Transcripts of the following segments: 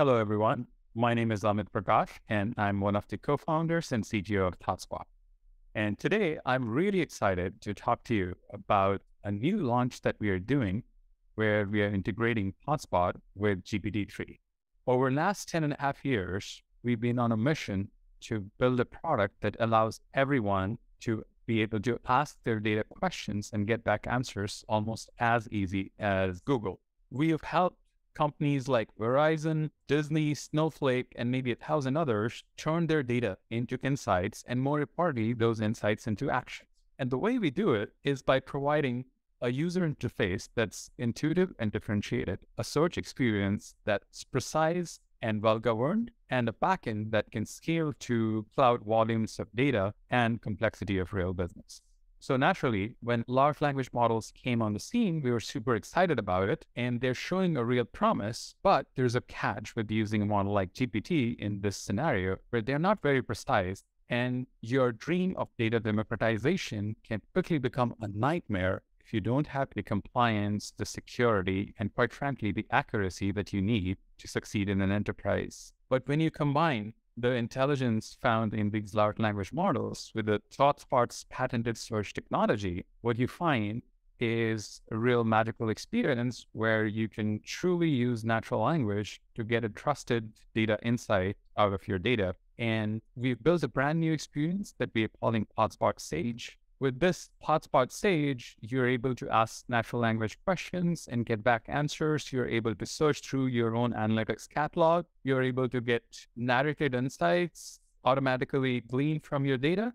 Hello, everyone. My name is Amit Prakash, and I'm one of the co founders and CTO of ThoughtSpot. And today I'm really excited to talk to you about a new launch that we are doing where we are integrating ThoughtSpot with GPT-3. Over the last 10 and a half years, we've been on a mission to build a product that allows everyone to be able to ask their data questions and get back answers almost as easy as Google. We have helped companies like Verizon, Disney, Snowflake, and maybe a thousand others turn their data into insights and more importantly, those insights into actions. And the way we do it is by providing a user interface that's intuitive and differentiated, a search experience that's precise and well governed, and a backend that can scale to cloud volumes of data and complexity of real business. So naturally, when large language models came on the scene, we were super excited about it and they're showing a real promise. But there's a catch with using a model like GPT in this scenario where they're not very precise. And your dream of data democratization can quickly become a nightmare if you don't have the compliance, the security, and quite frankly, the accuracy that you need to succeed in an enterprise. But when you combine the intelligence found in these large language models with the ThoughtSpot's patented search technology, what you find is a real magical experience where you can truly use natural language to get a trusted data insight out of your data. And we've built a brand new experience that we're calling ThoughtSpot Sage, with this ThoughtSpot Sage, you're able to ask natural language questions and get back answers. You're able to search through your own analytics catalog. You're able to get narrated insights automatically gleaned from your data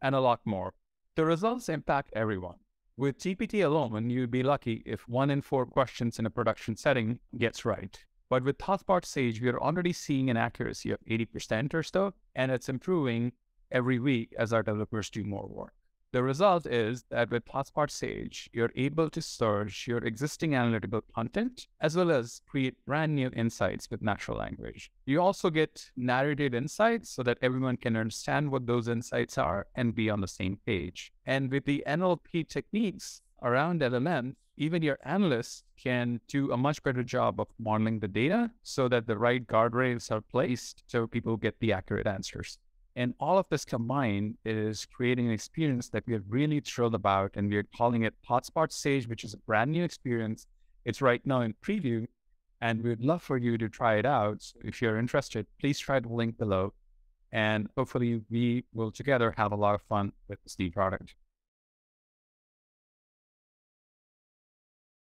and a lot more. The results impact everyone. With GPT alone, you'd be lucky if one in four questions in a production setting gets right. But with ThoughtSpot Sage, we are already seeing an accuracy of 80% or so, and it's improving every week as our developers do more work. The result is that with ThoughtSpot Sage, you're able to search your existing analytical content as well as create brand new insights with natural language. You also get narrated insights so that everyone can understand what those insights are and be on the same page. And with the NLP techniques around LLM, even your analysts can do a much better job of modeling the data so that the right guardrails are placed so people get the accurate answers. And all of this combined is creating an experience that we are really thrilled about. And we're calling it ThoughtSpot Sage, which is a brand new experience. It's right now in preview. And we'd love for you to try it out. So if you're interested, please try the link below. And hopefully we will together have a lot of fun with this new product.